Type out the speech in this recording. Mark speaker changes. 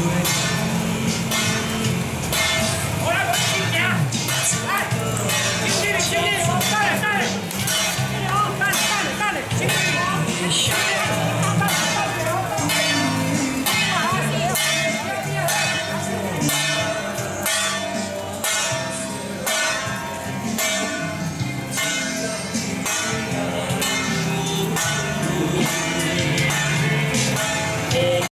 Speaker 1: 我来我来我来来兄弟兄弟兄弟啊兄弟